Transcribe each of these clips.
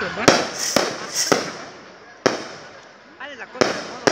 Dale la cosa de modo.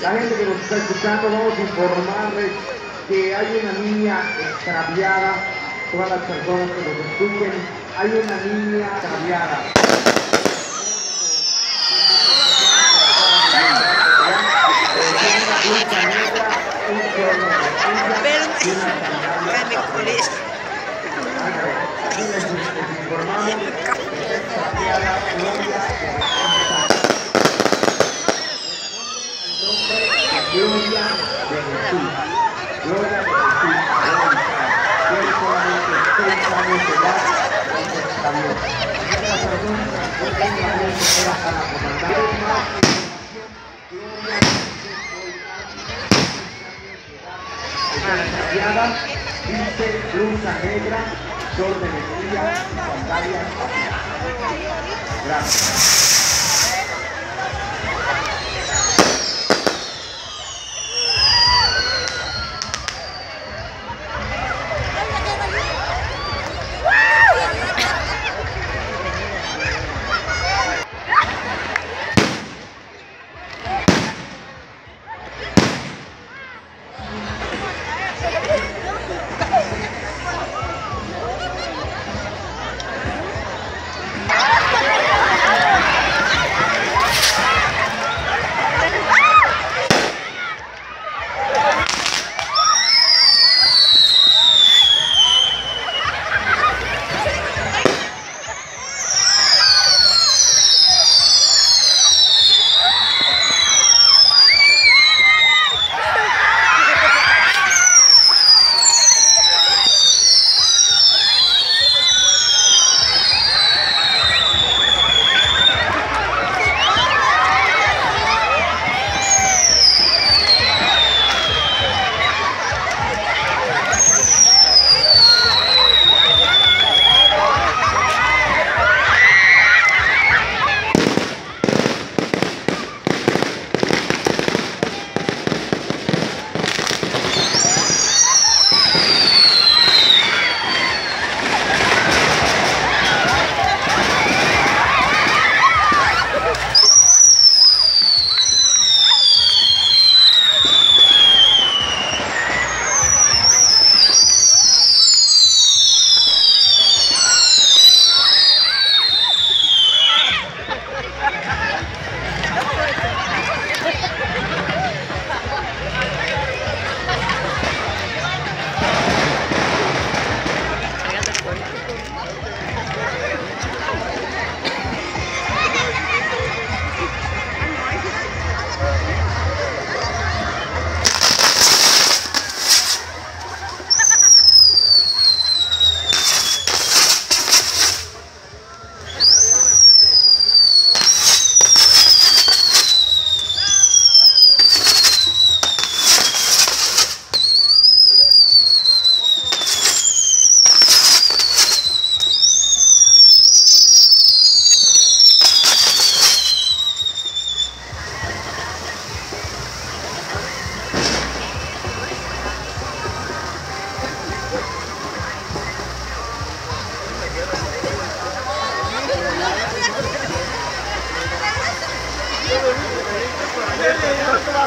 La gente que nos está escuchando, vamos a informarles que hay una niña extraviada. Todas las personas que nos escuchen, hay una niña extraviada. Pero ya me culé. Gloria de Jesús. Gloria de viste blusa negra, de. Gracias.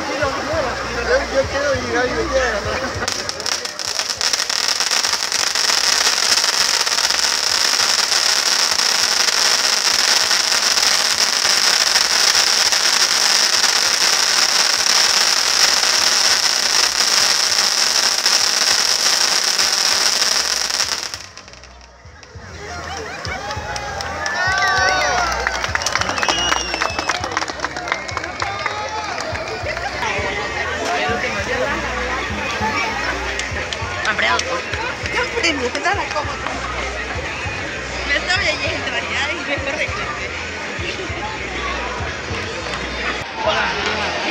feet on the ground. You know, they get there, you know, you get there. Nada como tú. Me estaba yendo allá y me. Hola.